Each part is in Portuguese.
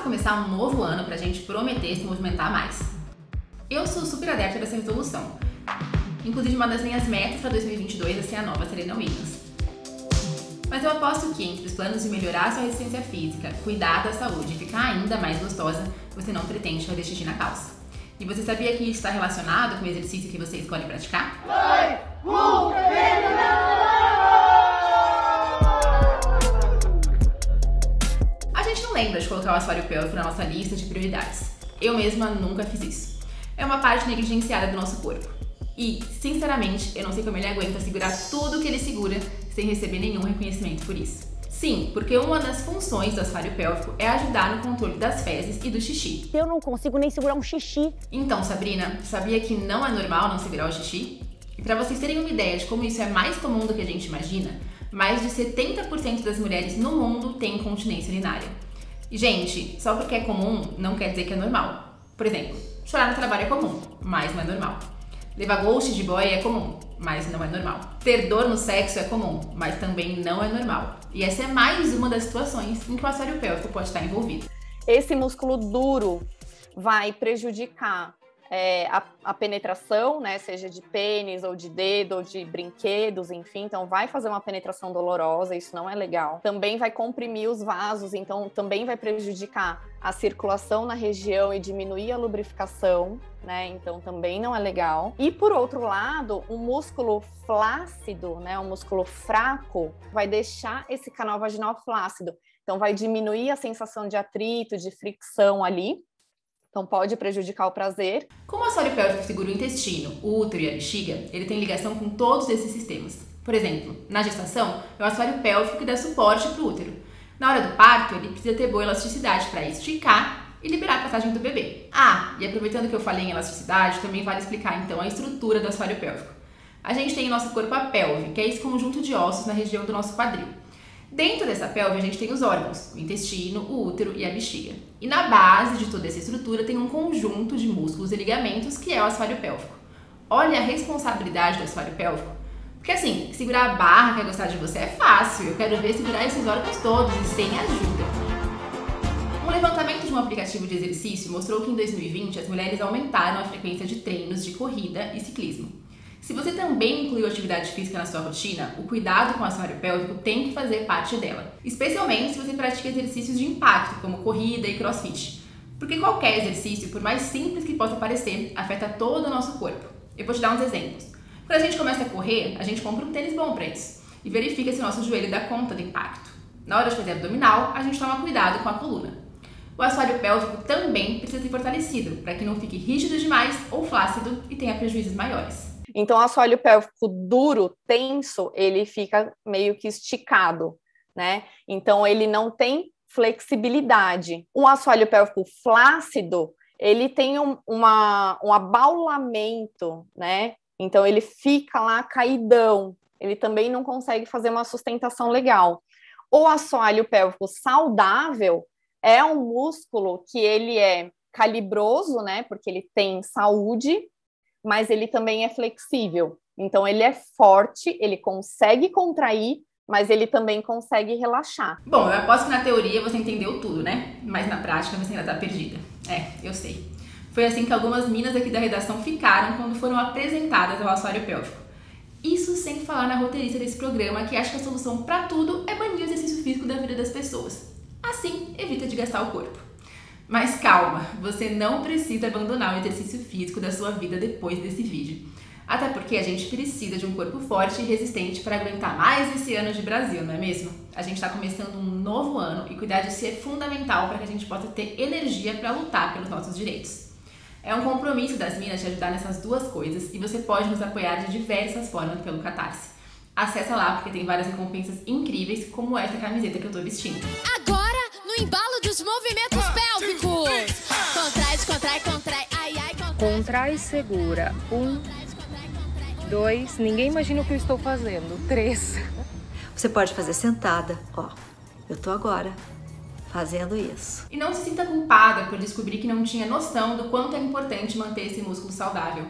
para começar um novo ano pra gente prometer se movimentar mais. Eu sou super adepta dessa resolução. Inclusive, uma das minhas metas para 2022 é ser a nova Serena Williams. Mas eu aposto que entre os planos de melhorar sua resistência física, cuidar da saúde e ficar ainda mais gostosa, você não pretende fazer xixi na calça. E você sabia que isso está relacionado com o exercício que você escolhe praticar? A gente não lembra de colocar o assoalho pélvico na nossa lista de prioridades. Eu mesma nunca fiz isso. É uma parte negligenciada do nosso corpo. E, sinceramente, eu não sei como ele aguenta segurar tudo que ele segura sem receber nenhum reconhecimento por isso. Sim, porque uma das funções do assoalho pélvico é ajudar no controle das fezes e do xixi. Eu não consigo nem segurar um xixi. Então, Sabrina, sabia que não é normal não segurar o xixi? E para vocês terem uma ideia de como isso é mais comum do que a gente imagina, mais de 70% das mulheres no mundo têm incontinência urinária. E, gente, só porque é comum não quer dizer que é normal. Por exemplo, chorar no trabalho é comum, mas não é normal. Levar ghost de boy é comum, mas não é normal. Ter dor no sexo é comum, mas também não é normal. E essa é mais uma das situações em que o assoalho pélvico pode estar envolvido. Esse músculo duro vai prejudicar é, a, a, penetração, né, seja de pênis ou de dedo ou de brinquedos, enfim, então vai fazer uma penetração dolorosa, isso não é legal. Também vai comprimir os vasos, então também vai prejudicar a circulação na região e diminuir a lubrificação, né? Então também não é legal. E por outro lado, um músculo flácido, né, um músculo fraco, vai deixar esse canal vaginal flácido. Então vai diminuir a sensação de atrito, de fricção ali, então pode prejudicar o prazer. Como o assoalho pélvico segura o intestino, o útero e a bexiga, ele tem ligação com todos esses sistemas. Por exemplo, na gestação, é o assoalho pélvico que dá suporte para o útero. Na hora do parto, ele precisa ter boa elasticidade para esticar e liberar a passagem do bebê. Ah, e aproveitando que eu falei em elasticidade, também vale explicar então a estrutura do assoalho pélvico. A gente tem em nosso corpo a pelve, que é esse conjunto de ossos na região do nosso quadril. Dentro dessa pelve a gente tem os órgãos, o intestino, o útero e a bexiga. E na base de toda essa estrutura tem um conjunto de músculos e ligamentos que é o assoalho pélvico. Olha a responsabilidade do assoalho pélvico. Porque assim, segurar a barra que é gostar de você é fácil. Eu quero ver segurar esses órgãos todos e sem ajuda. Um levantamento de um aplicativo de exercício mostrou que em 2020 as mulheres aumentaram a frequência de treinos de corrida e ciclismo. Se você também incluiu atividade física na sua rotina, o cuidado com o assoalho pélvico tem que fazer parte dela, especialmente se você pratica exercícios de impacto, como corrida e crossfit. Porque qualquer exercício, por mais simples que possa parecer, afeta todo o nosso corpo. Eu vou te dar uns exemplos. Quando a gente começa a correr, a gente compra um tênis bom para isso e verifica se o nosso joelho dá conta do impacto. Na hora de fazer abdominal, a gente toma cuidado com a coluna. O assoalho pélvico também precisa ser fortalecido para que não fique rígido demais ou flácido e tenha prejuízos maiores. Então, o assoalho pélvico duro, tenso, ele fica meio que esticado, né? Então, ele não tem flexibilidade. O assoalho pélvico flácido, ele tem um, uma, um abaulamento, né? Então, ele fica lá caidão. Ele também não consegue fazer uma sustentação legal. O assoalho pélvico saudável é um músculo que ele é calibroso, né? Porque ele tem saúde, mas ele também é flexível. Então, ele é forte, ele consegue contrair, mas ele também consegue relaxar. Bom, eu aposto que na teoria você entendeu tudo, né? Mas na prática você ainda tá perdida. É, eu sei. Foi assim que algumas minas aqui da redação ficaram quando foram apresentadas ao assoalho pélvico. Isso sem falar na roteirista desse programa que acha que a solução para tudo é banir o exercício físico da vida das pessoas. Assim, evita de gastar o corpo. Mas calma, você não precisa abandonar o exercício físico da sua vida depois desse vídeo. Até porque a gente precisa de um corpo forte e resistente para aguentar mais esse ano de Brasil, não é mesmo? A gente está começando um novo ano e cuidar de si é fundamental para que a gente possa ter energia para lutar pelos nossos direitos. É um compromisso das Minas te ajudar nessas duas coisas e você pode nos apoiar de diversas formas pelo Catarse. Acesse lá porque tem várias recompensas incríveis, como essa camiseta que eu tô vestindo. Agora, no embalo dos movimentos Contrai, contrai, contrai, ai, ai, contrai. Contrai, segura. Um, dois, ninguém imagina o que eu estou fazendo. Três. Você pode fazer sentada, ó. Eu tô agora fazendo isso. E não se sinta culpada por descobrir que não tinha noção do quanto é importante manter esse músculo saudável.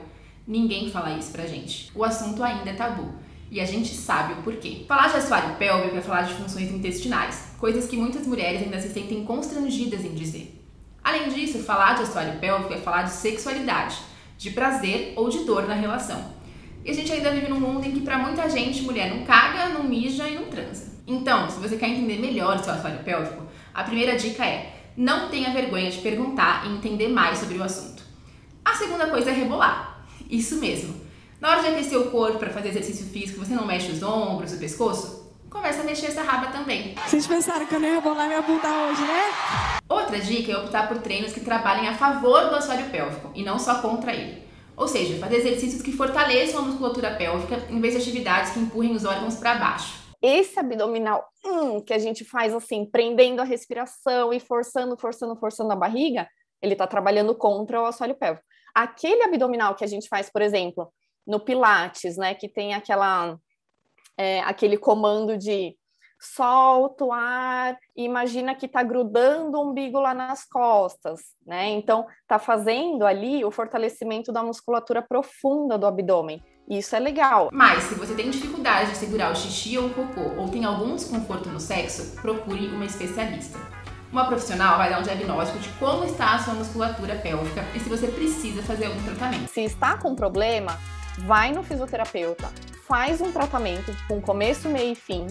Ninguém fala isso pra gente. O assunto ainda é tabu. E a gente sabe o porquê. Falar de assoalho pélvico é falar de funções intestinais, coisas que muitas mulheres ainda se sentem constrangidas em dizer. Além disso, falar de assoalho pélvico é falar de sexualidade, de prazer ou de dor na relação. E a gente ainda vive num mundo em que para muita gente mulher não caga, não mija e não transa. Então, se você quer entender melhor o seu assoalho pélvico, a primeira dica é: não tenha vergonha de perguntar e entender mais sobre o assunto. A segunda coisa é rebolar. Isso mesmo. Na hora de aquecer o corpo para fazer exercício físico, você não mexe os ombros, o pescoço? Começa a mexer essa raba também. Vocês pensaram que eu não ia rebolar minha bunda hoje, né? Outra dica é optar por treinos que trabalhem a favor do assoalho pélvico e não só contra ele. Ou seja, fazer exercícios que fortaleçam a musculatura pélvica em vez de atividades que empurrem os órgãos para baixo. Esse abdominal hum, que a gente faz assim, prendendo a respiração e forçando, forçando, forçando a barriga, ele está trabalhando contra o assoalho pélvico. Aquele abdominal que a gente faz, por exemplo, no Pilates, né, que tem aquela é, aquele comando de solta o ar e imagina que está grudando o umbigo lá nas costas, né? Então, está fazendo ali o fortalecimento da musculatura profunda do abdômen. Isso é legal. Mas, se você tem dificuldade de segurar o xixi ou o cocô ou tem algum desconforto no sexo, procure uma especialista. Uma profissional vai dar um diagnóstico de como está a sua musculatura pélvica e se você precisa fazer algum tratamento. Se está com problema, vai no fisioterapeuta, faz um tratamento com começo, meio e fim,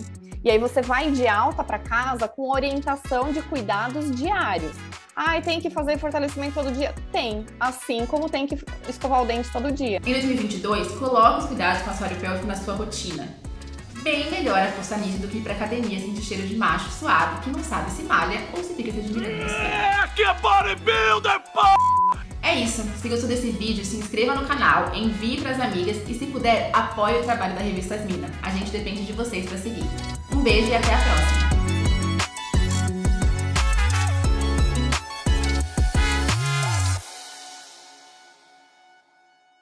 e aí você vai de alta para casa com orientação de cuidados diários. Ah, tem que fazer fortalecimento todo dia? Tem, assim como tem que escovar o dente todo dia. Em 2022, coloque os cuidados com a assoalho pélvico na sua rotina. Bem melhor apostar nisso do que ir pra academia sentir cheiro de macho suado que não sabe se malha ou se fica se admirando. É, que é bodybuilder, p***! É isso, se gostou desse vídeo, se inscreva no canal, envie pras amigas e se puder, apoie o trabalho da revista Asmina. A gente depende de vocês para seguir. Um beijo e até a próxima!